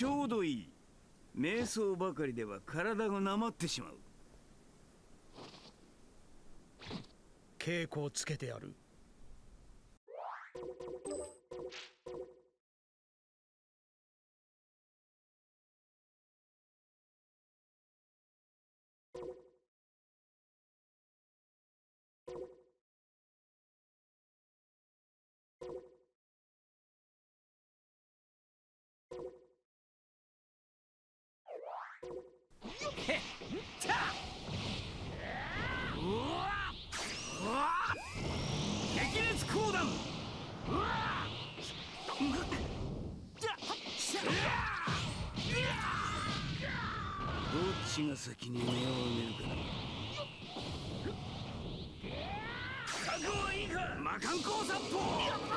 ちょうどいい。瞑想ばかりでは体がなまってしまう。稽古をつけてやる。どっちが先に目を上げるかな覚悟はいいか魔漢光殺法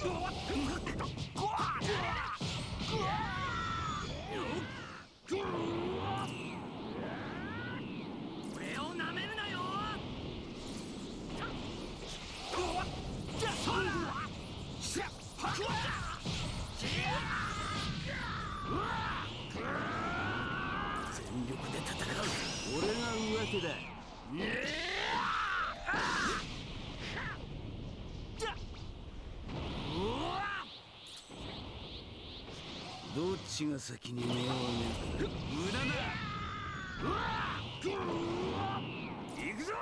全力で戦う。俺が上手だ。どっちが先に目を上げる？無駄だ！行くぞ！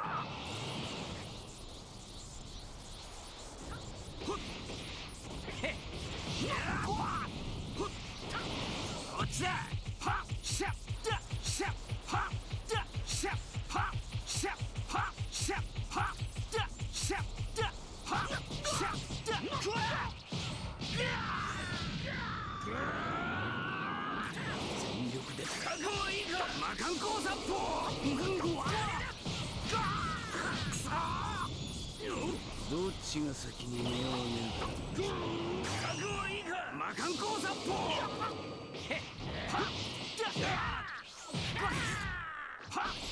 魔漢光殺法どっちが先に目を見るか覚悟はいいか魔漢光殺法へっはっはっ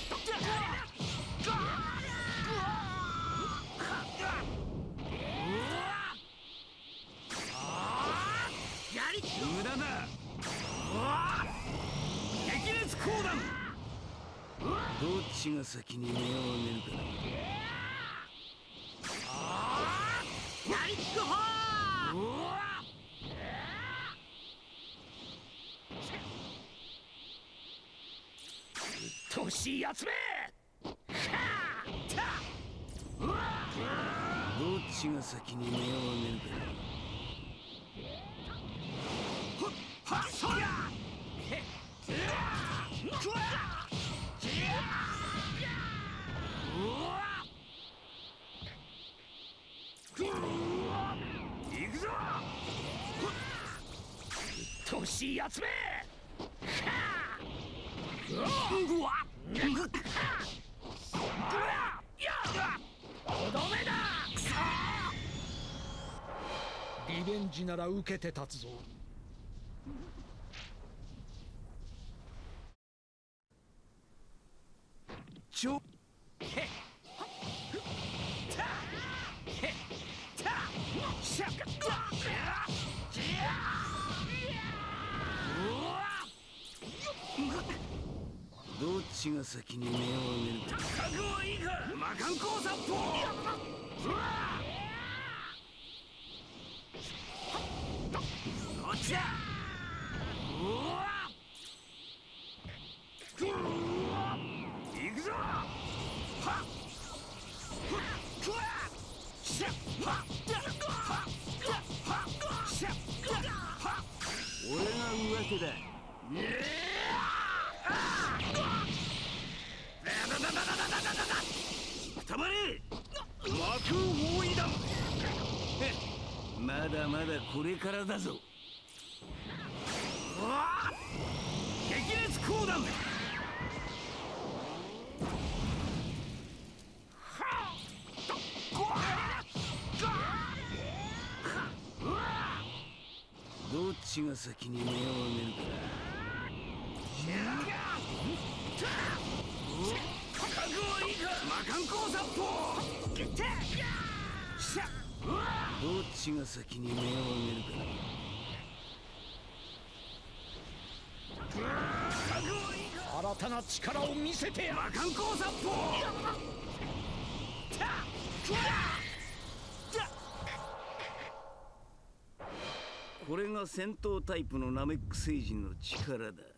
どっちが先に目を上げるかなりっこほうっとしやつめ。どっ。ちが先に目を上げるかなはっ。そりゃへっ。くわ行くぞとリベンジなら受けて立つぞ。ちょどっちが先に目を上げるか。覚悟はいいか魔漢光殺法こっちだけだ。まだまだこれからだぞ。激烈講談。どっちが先に目を上げるか覚悟はいいか魔漢光殺法しゃどっちが先に目を上げるか新たな力を見せてやる。魔漢光殺法これが戦闘タイプのナメック星人の力だ。